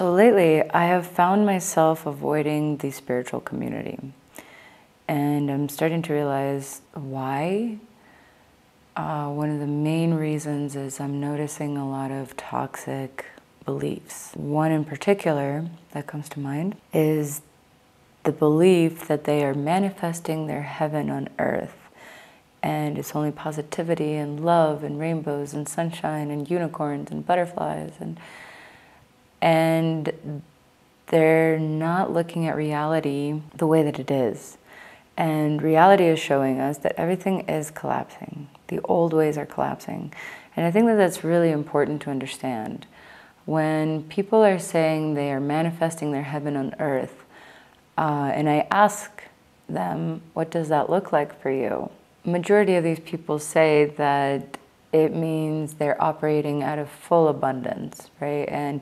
So lately, I have found myself avoiding the spiritual community. And I'm starting to realize why. Uh, one of the main reasons is I'm noticing a lot of toxic beliefs. One in particular that comes to mind is the belief that they are manifesting their heaven on earth. And it's only positivity and love and rainbows and sunshine and unicorns and butterflies and and they're not looking at reality the way that it is. And reality is showing us that everything is collapsing. The old ways are collapsing. And I think that that's really important to understand. When people are saying they are manifesting their heaven on earth, uh, and I ask them, what does that look like for you? Majority of these people say that it means they're operating out of full abundance, right? And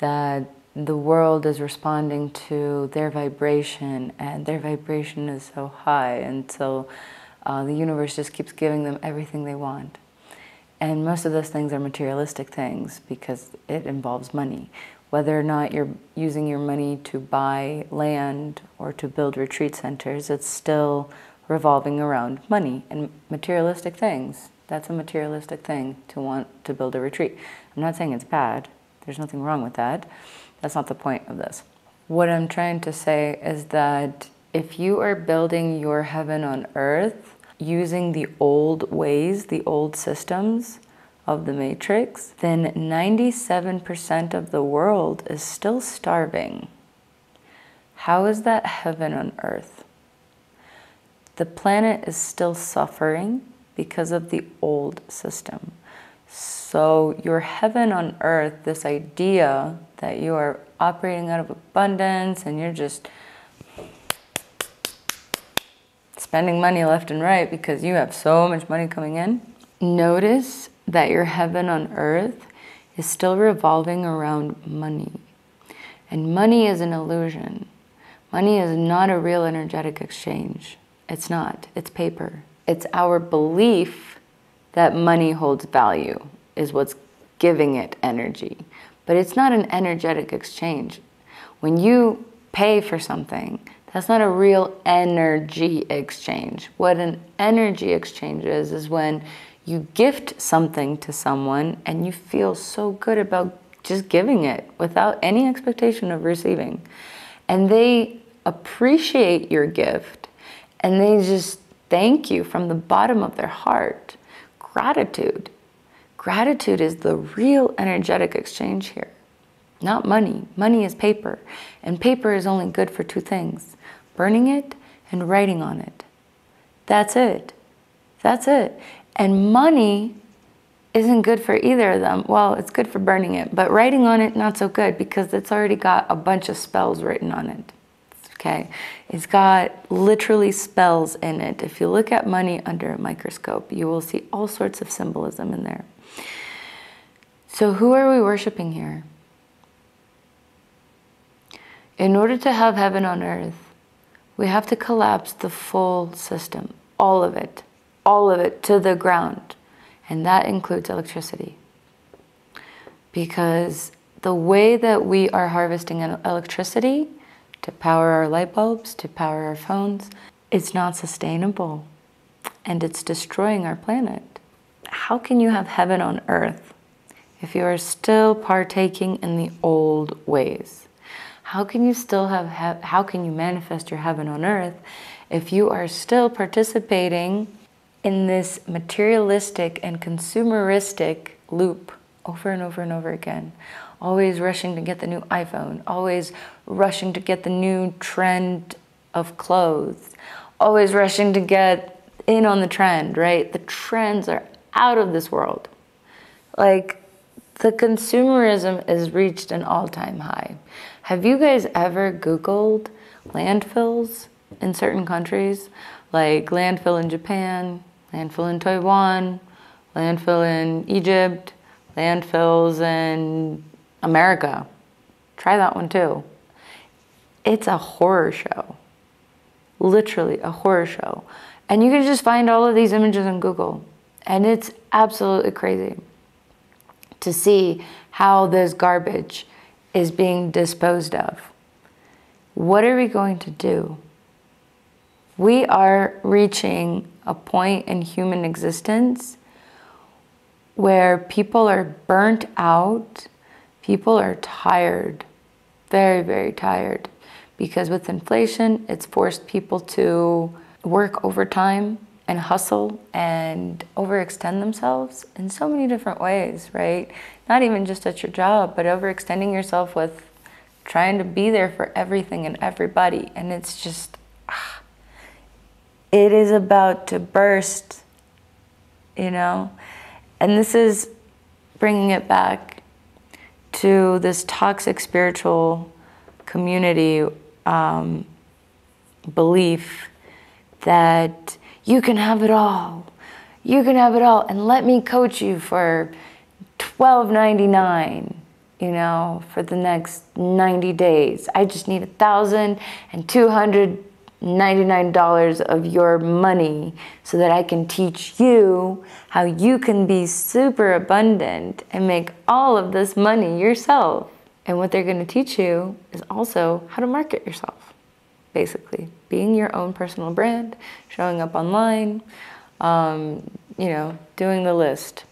that the world is responding to their vibration, and their vibration is so high, and so uh, the universe just keeps giving them everything they want. And most of those things are materialistic things because it involves money. Whether or not you're using your money to buy land or to build retreat centers, it's still revolving around money and materialistic things. That's a materialistic thing to want to build a retreat. I'm not saying it's bad, there's nothing wrong with that. That's not the point of this. What I'm trying to say is that if you are building your heaven on earth using the old ways, the old systems of the matrix, then 97% of the world is still starving. How is that heaven on earth? The planet is still suffering because of the old system. So, your heaven on earth, this idea that you are operating out of abundance and you're just spending money left and right because you have so much money coming in. Notice that your heaven on earth is still revolving around money. And money is an illusion. Money is not a real energetic exchange. It's not, it's paper. It's our belief that money holds value is what's giving it energy. But it's not an energetic exchange. When you pay for something, that's not a real energy exchange. What an energy exchange is, is when you gift something to someone and you feel so good about just giving it without any expectation of receiving. And they appreciate your gift and they just thank you from the bottom of their heart. Gratitude. Gratitude is the real energetic exchange here, not money. Money is paper, and paper is only good for two things burning it and writing on it. That's it. That's it. And money isn't good for either of them. Well, it's good for burning it, but writing on it, not so good because it's already got a bunch of spells written on it. Okay, it's got literally spells in it. If you look at money under a microscope, you will see all sorts of symbolism in there. So, who are we worshiping here? In order to have heaven on earth, we have to collapse the full system, all of it, all of it to the ground. And that includes electricity. Because the way that we are harvesting electricity to power our light bulbs, to power our phones, it's not sustainable. And it's destroying our planet. How can you have heaven on earth if you are still partaking in the old ways? How can you still have, how can you manifest your heaven on earth if you are still participating in this materialistic and consumeristic loop over and over and over again? Always rushing to get the new iPhone, always rushing to get the new trend of clothes, always rushing to get in on the trend, right? The trends are out of this world. Like, the consumerism has reached an all time high. Have you guys ever Googled landfills in certain countries? Like landfill in Japan, landfill in Taiwan, landfill in Egypt, landfills in America. Try that one too. It's a horror show. Literally a horror show. And you can just find all of these images on Google. And it's absolutely crazy to see how this garbage is being disposed of. What are we going to do? We are reaching a point in human existence where people are burnt out, people are tired, very, very tired. Because with inflation, it's forced people to work overtime and hustle and overextend themselves in so many different ways, right? Not even just at your job, but overextending yourself with trying to be there for everything and everybody. And it's just, ah, it is about to burst, you know? And this is bringing it back to this toxic spiritual community um, belief that you can have it all. You can have it all, and let me coach you for twelve ninety nine. You know, for the next ninety days. I just need a thousand and two hundred $99 of your money so that I can teach you how you can be super abundant and make all of this money yourself. And what they're going to teach you is also how to market yourself, basically. Being your own personal brand, showing up online, um, you know, doing the list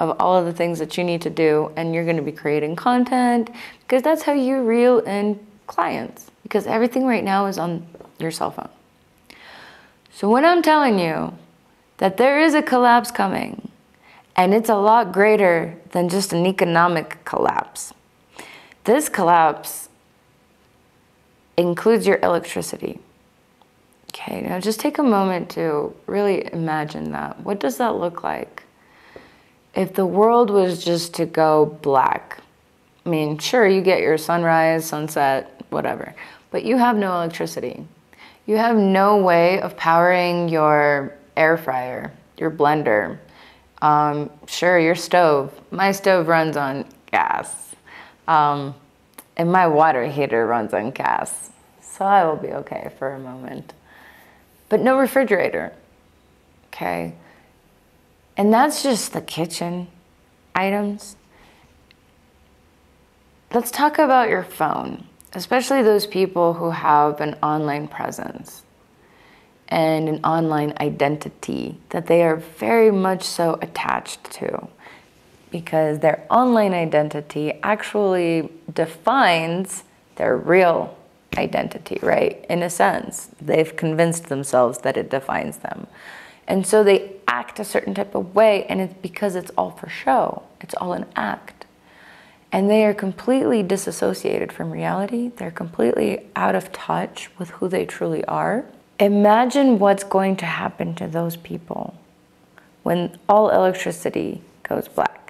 of all of the things that you need to do. And you're going to be creating content because that's how you reel in clients. Because everything right now is on your cell phone. So when I'm telling you that there is a collapse coming, and it's a lot greater than just an economic collapse, this collapse includes your electricity. Okay, now just take a moment to really imagine that. What does that look like? If the world was just to go black, I mean, sure, you get your sunrise, sunset, whatever, but you have no electricity. You have no way of powering your air fryer, your blender, um, sure, your stove. My stove runs on gas. Um, and my water heater runs on gas. So I will be okay for a moment. But no refrigerator. Okay. And that's just the kitchen items. Let's talk about your phone especially those people who have an online presence and an online identity that they are very much so attached to because their online identity actually defines their real identity, right? In a sense, they've convinced themselves that it defines them. And so they act a certain type of way, and it's because it's all for show, it's all an act and they are completely disassociated from reality. They're completely out of touch with who they truly are. Imagine what's going to happen to those people when all electricity goes black.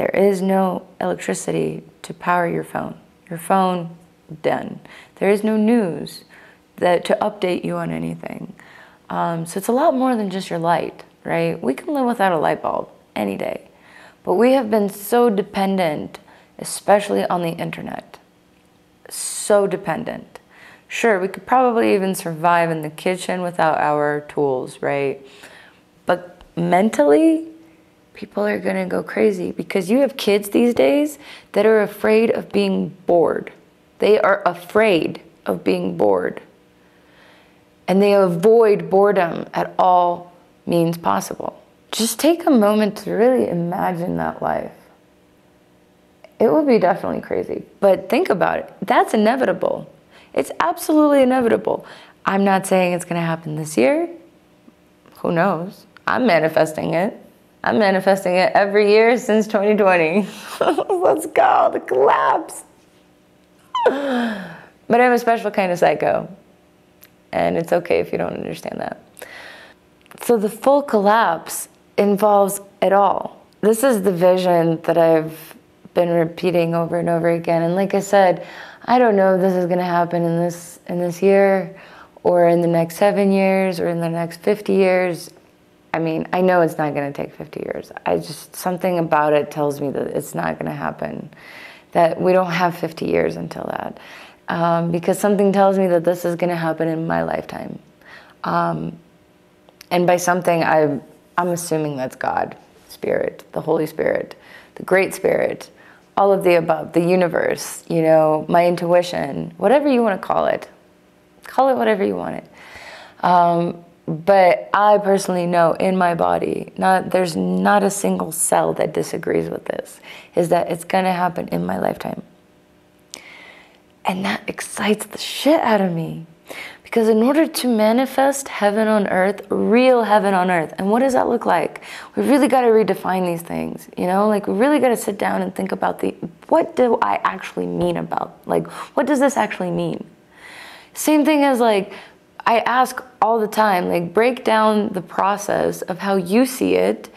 There is no electricity to power your phone. Your phone, done. There is no news that to update you on anything. Um, so it's a lot more than just your light, right? We can live without a light bulb any day. But we have been so dependent especially on the internet. So dependent. Sure, we could probably even survive in the kitchen without our tools, right? But mentally, people are gonna go crazy because you have kids these days that are afraid of being bored. They are afraid of being bored. And they avoid boredom at all means possible. Just take a moment to really imagine that life it would be definitely crazy. But think about it. That's inevitable. It's absolutely inevitable. I'm not saying it's going to happen this year. Who knows? I'm manifesting it. I'm manifesting it every year since 2020. Let's go, the collapse. but I'm a special kind of psycho. And it's okay if you don't understand that. So the full collapse involves it all. This is the vision that I've been repeating over and over again. And like I said, I don't know if this is going to happen in this in this year or in the next 7 years or in the next 50 years. I mean, I know it's not going to take 50 years. I just something about it tells me that it's not going to happen. That we don't have 50 years until that. Um, because something tells me that this is going to happen in my lifetime. Um, and by something, I, I'm assuming that's God, Spirit, the Holy Spirit, the Great Spirit, all of the above, the universe, you know, my intuition, whatever you want to call it. Call it whatever you want it. Um, but I personally know in my body, not there's not a single cell that disagrees with this, is that it's gonna happen in my lifetime. And that excites the shit out of me. Because in order to manifest heaven on earth, real heaven on earth, and what does that look like? We really got to redefine these things, you know? Like, we really got to sit down and think about the what do I actually mean about? Like, what does this actually mean? Same thing as like, I ask all the time, like, break down the process of how you see it,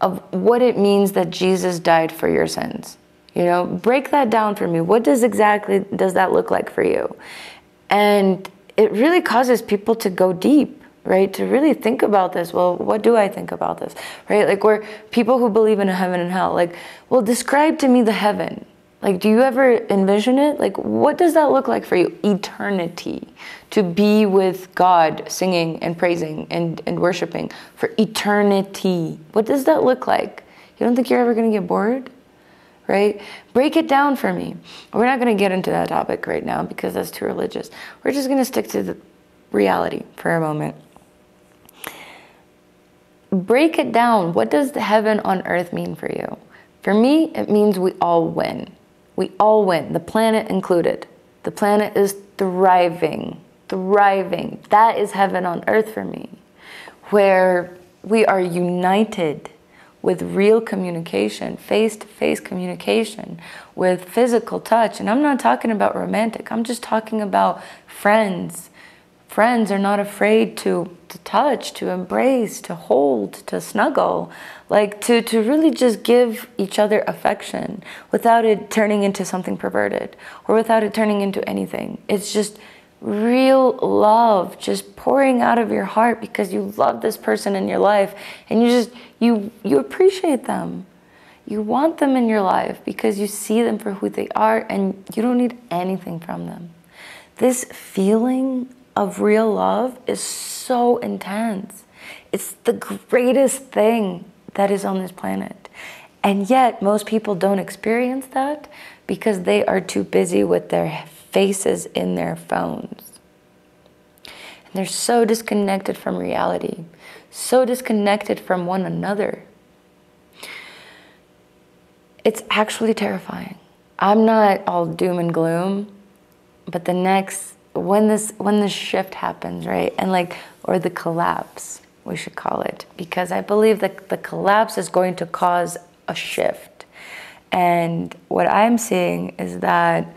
of what it means that Jesus died for your sins. You know, break that down for me. What does exactly does that look like for you? And it really causes people to go deep right to really think about this well what do i think about this right like we're people who believe in a heaven and hell like well describe to me the heaven like do you ever envision it like what does that look like for you eternity to be with god singing and praising and, and worshiping for eternity what does that look like you don't think you're ever going to get bored right? Break it down for me. We're not going to get into that topic right now because that's too religious. We're just going to stick to the reality for a moment. Break it down. What does the heaven on earth mean for you? For me, it means we all win. We all win, the planet included. The planet is thriving, thriving. That is heaven on earth for me, where we are united with real communication, face to face communication, with physical touch. And I'm not talking about romantic, I'm just talking about friends. Friends are not afraid to, to touch, to embrace, to hold, to snuggle, like to, to really just give each other affection without it turning into something perverted or without it turning into anything. It's just real love just pouring out of your heart because you love this person in your life and you just you you appreciate them. You want them in your life because you see them for who they are and you don't need anything from them. This feeling of real love is so intense. It's the greatest thing that is on this planet and yet most people don't experience that because they are too busy with their faces in their phones. And they're so disconnected from reality, so disconnected from one another. It's actually terrifying. I'm not all doom and gloom, but the next when this when this shift happens, right? And like or the collapse, we should call it, because I believe that the collapse is going to cause a shift. And what I'm seeing is that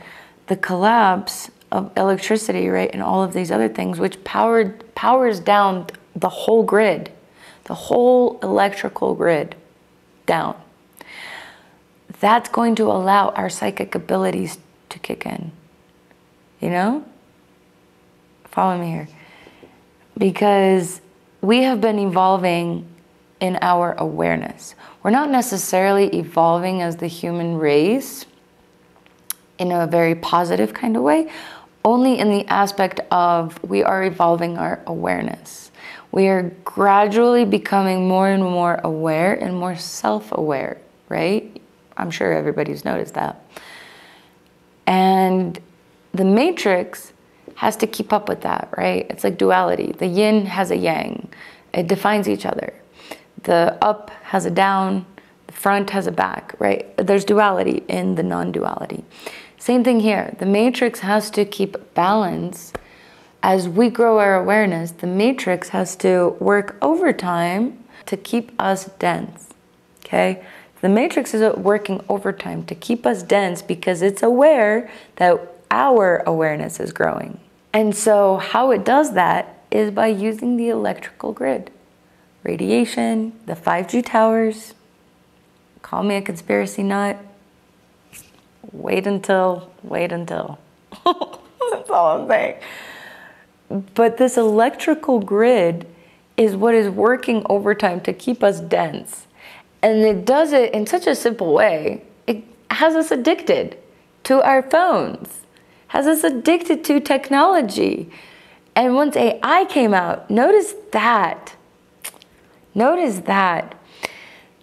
the collapse of electricity, right, and all of these other things, which powered powers down the whole grid, the whole electrical grid down. That's going to allow our psychic abilities to kick in. You know? Follow me here. Because we have been evolving in our awareness. We're not necessarily evolving as the human race in a very positive kind of way, only in the aspect of we are evolving our awareness. We are gradually becoming more and more aware and more self aware, right? I'm sure everybody's noticed that. And the matrix has to keep up with that, right? It's like duality. The yin has a yang, it defines each other. The up has a down, the front has a back, right? There's duality in the non duality. Same thing here. The matrix has to keep balance. As we grow our awareness, the matrix has to work overtime to keep us dense. Okay? The matrix is working overtime to keep us dense because it's aware that our awareness is growing. And so, how it does that is by using the electrical grid radiation, the 5G towers. Call me a conspiracy nut wait until, wait until. That's all I'm saying. But this electrical grid is what is working overtime to keep us dense. And it does it in such a simple way. It has us addicted to our phones, has us addicted to technology. And once AI came out, notice that. Notice that.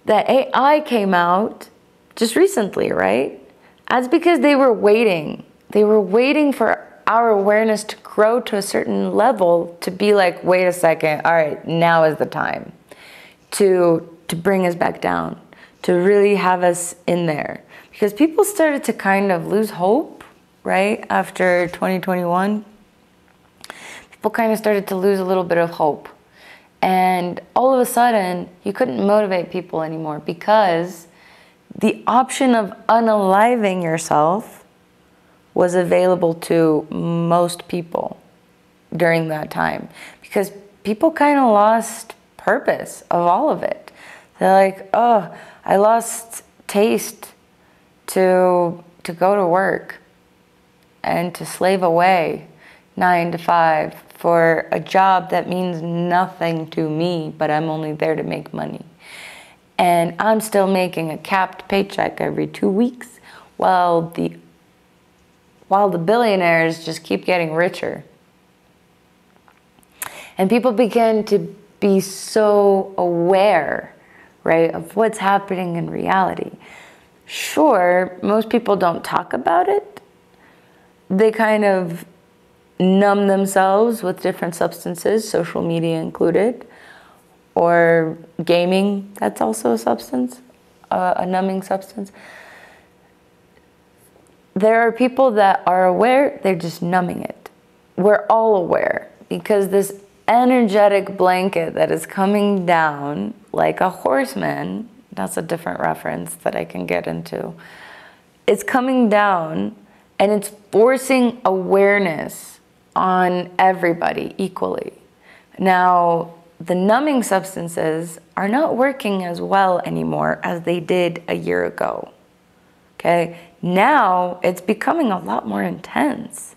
That AI came out just recently, right? That's because they were waiting. They were waiting for our awareness to grow to a certain level to be like, wait a second, all right, now is the time to to bring us back down, to really have us in there. Because people started to kind of lose hope, right? After 2021. People kind of started to lose a little bit of hope. And all of a sudden, you couldn't motivate people anymore because the option of unaliving yourself was available to most people during that time because people kind of lost purpose of all of it. They're like, oh, I lost taste to to go to work and to slave away nine to five for a job that means nothing to me, but I'm only there to make money. And I'm still making a capped paycheck every two weeks while the while the billionaires just keep getting richer. And people begin to be so aware, right, of what's happening in reality. Sure, most people don't talk about it. They kind of numb themselves with different substances, social media included, or gaming, that's also a substance, uh, a numbing substance there are people that are aware, they're just numbing it. We're all aware because this energetic blanket that is coming down like a horseman, that's a different reference that I can get into. It's coming down and it's forcing awareness on everybody equally. Now, the numbing substances are not working as well anymore as they did a year ago. Okay, now it's becoming a lot more intense.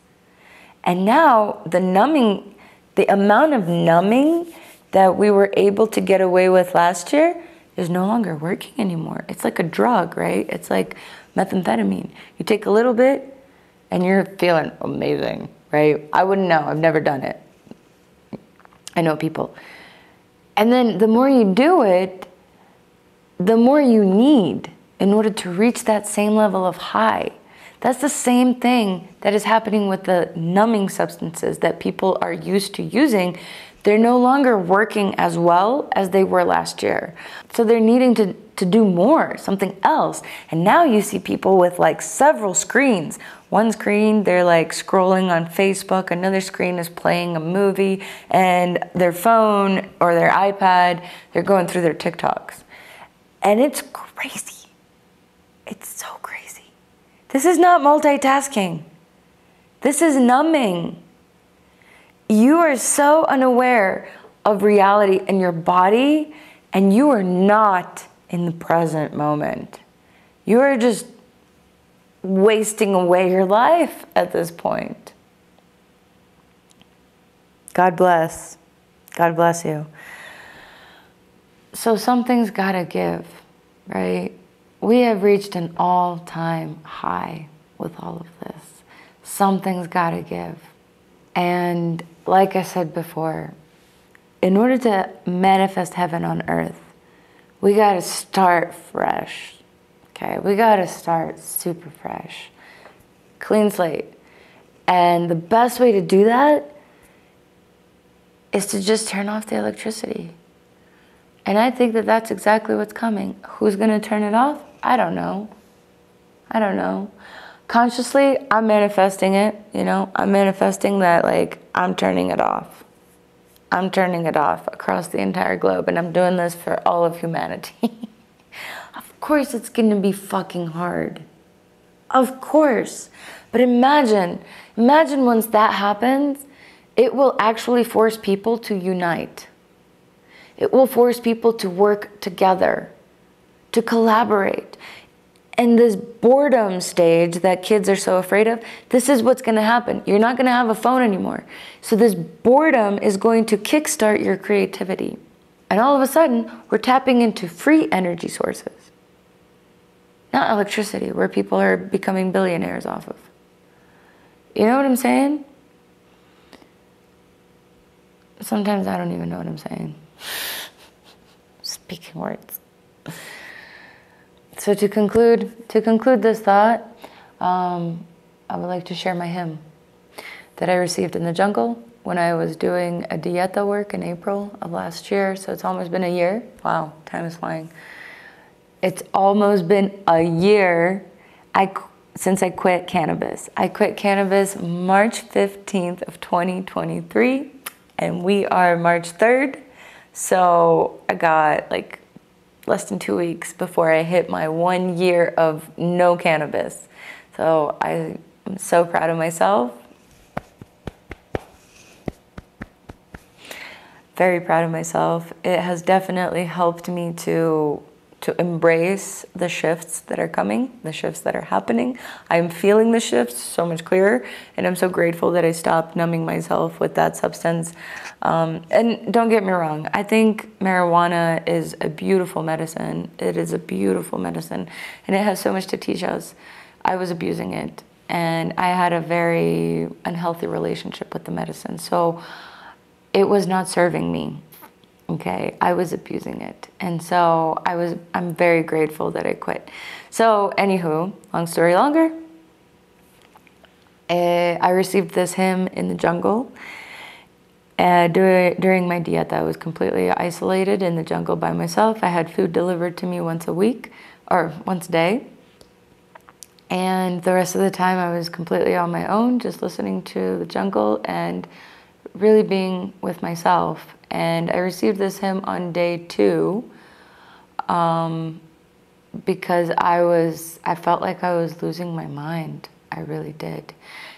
And now the numbing, the amount of numbing that we were able to get away with last year is no longer working anymore. It's like a drug, right? It's like methamphetamine. You take a little bit and you're feeling amazing, right? I wouldn't know. I've never done it. I know people. And then the more you do it, the more you need in order to reach that same level of high. That's the same thing that is happening with the numbing substances that people are used to using. They're no longer working as well as they were last year. So they're needing to, to do more, something else. And now you see people with like several screens. One screen, they're like scrolling on Facebook, another screen is playing a movie, and their phone or their iPad, they're going through their TikToks. And it's crazy. It's so crazy. This is not multitasking. This is numbing. You are so unaware of reality in your body, and you are not in the present moment. You are just wasting away your life at this point. God bless. God bless you. So something's got to give, right? We have reached an all time high with all of this. Something's got to give. And like I said before, in order to manifest heaven on earth, we got to start fresh. Okay, we got to start super fresh, clean slate. And the best way to do that is to just turn off the electricity. And I think that that's exactly what's coming. Who's to turn it off? I don't know. I don't know. Consciously, I'm manifesting it, you know, I'm manifesting that like I'm turning it off. I'm turning it off across the entire globe, and I'm doing this for all of humanity. of course, it's gonna be fucking hard. Of course. But imagine, imagine once that happens, it will actually force people to unite. It will force people to work together to collaborate. And this boredom stage that kids are so afraid of, this is what's going to happen. You're not going to have a phone anymore. So, this boredom is going to kickstart your creativity. And all of a sudden, we're tapping into free energy sources, not electricity, where people are becoming billionaires off of. You know what I'm saying? Sometimes I don't even know what I'm saying. Speaking words. So to conclude, to conclude this thought, um, I would like to share my hymn that I received in the jungle when I was doing a dieta work in April of last year. So it's almost been a year. Wow, time is flying. It's almost been a year I, since I quit cannabis. I quit cannabis March 15th of 2023 and we are March 3rd. So I got like less than two weeks before I hit my one year of no cannabis. So I am so proud of myself. Very proud of myself. It has definitely helped me to to embrace the shifts that are coming, the shifts that are happening. I'm feeling the shifts so much clearer, and I'm so grateful that I stopped numbing myself with that substance. Um, and don't get me wrong, I think marijuana is a beautiful medicine. It is a beautiful medicine, and it has so much to teach us. I was abusing it, and I had a very unhealthy relationship with the medicine. So it was not serving me okay i was abusing it. And so i was i'm very grateful that i quit. So anywho long story longer. Uh, i received this hymn in the jungle. Uh, during, during my diet i was completely isolated in the jungle by myself. I had food delivered to me once a week or once a day. And the rest of the time i was completely on my own just listening to the jungle and really being with myself and I received this hymn on day two um, because I was, I felt like I was losing my mind. I really did.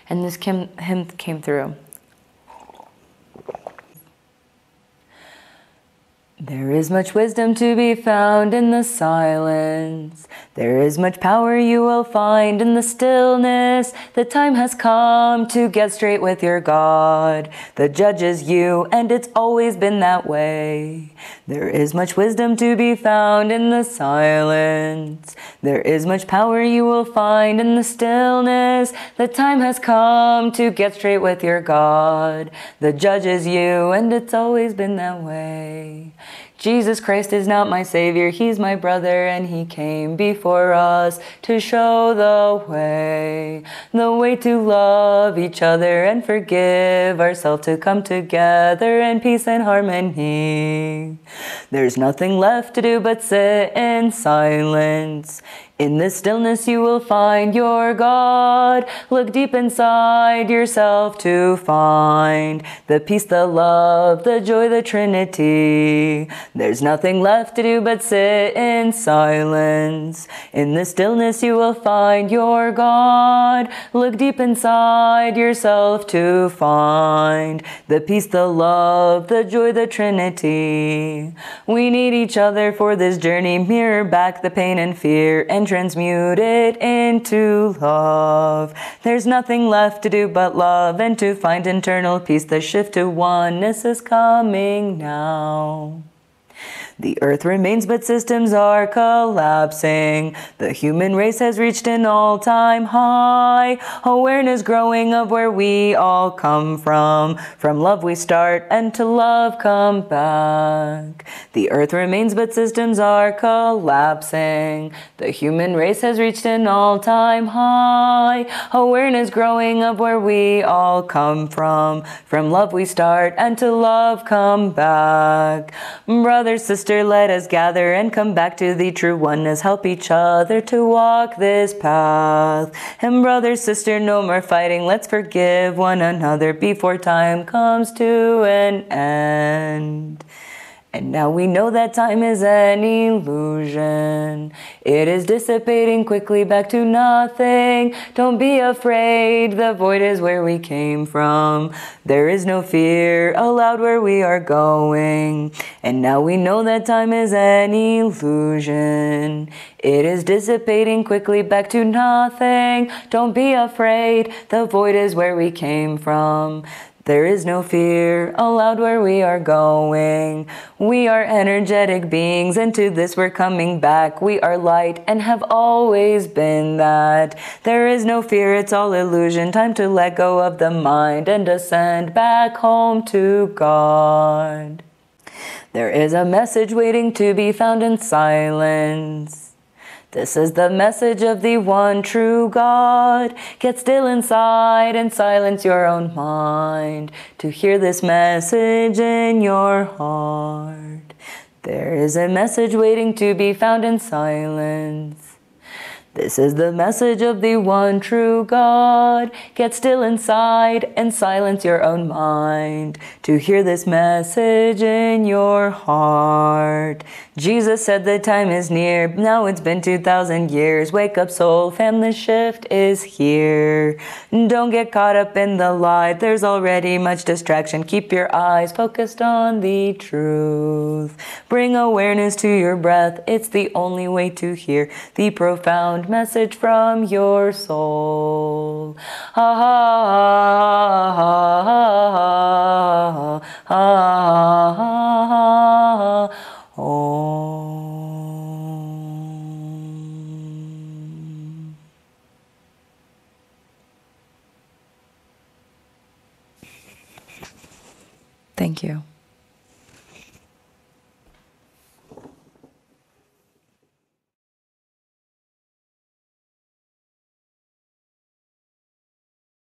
And this hymn came through. There is much wisdom to be found in the silence. There is much power you will find in the stillness. The time has come to get straight with your God. The judge is you, and it's always been that way. There is much wisdom to be found in the silence. There is much power you will find in the stillness. The time has come to get straight with your God. The judge is you, and it's always been that way. Jesus Christ is not my Savior, He's my brother, and He came before us to show the way. The way to love each other and forgive ourselves, to come together in peace and harmony. There's nothing left to do but sit in silence. In the stillness you will find your God. Look deep inside yourself to find the peace, the love, the joy, the Trinity. There's nothing left to do but sit in silence. In the stillness you will find your God. Look deep inside yourself to find the peace, the love, the joy, the Trinity. We need each other for this journey. Mirror back the pain and fear and transmute it into love. There's nothing left to do but love and to find internal peace. The shift to oneness is coming now. The earth remains, but systems are collapsing. The human race has reached an all time high. Awareness growing of where we all come from. From love we start, and to love come back. The earth remains, but systems are collapsing. The human race has reached an all time high. Awareness growing of where we all come from. From love we start, and to love come back. Brothers, sisters, Sister, let us gather and come back to the true oneness. Help each other to walk this path. And brother, sister, no more fighting. Let's forgive one another before time comes to an end. And now we know that time is an illusion. It is dissipating quickly back to nothing. Don't be afraid, the void is where we came from. There is no fear allowed where we are going. And now we know that time is an illusion. It is dissipating quickly back to nothing. Don't be afraid, the void is where we came from. There is no fear allowed where we are going. We are energetic beings, and to this we're coming back. We are light and have always been that. There is no fear, it's all illusion. Time to let go of the mind and ascend back home to God. There is a message waiting to be found in silence. This is the message of the one true God. Get still inside and silence your own mind to hear this message in your heart. There is a message waiting to be found in silence. This is the message of the one true God. Get still inside and silence your own mind to hear this message in your heart. Jesus said the time is near. Now it's been 2,000 years. Wake up, soul, fam, the shift is here. Don't get caught up in the lie. There's already much distraction. Keep your eyes focused on the truth. Bring awareness to your breath. It's the only way to hear the profound profound message from your soul. Ha ha ha ha ha ha ha Thank you.